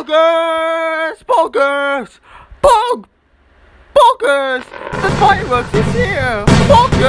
Bogus! Bogus! Bog! Bogus! The fireworks is here! Bogus!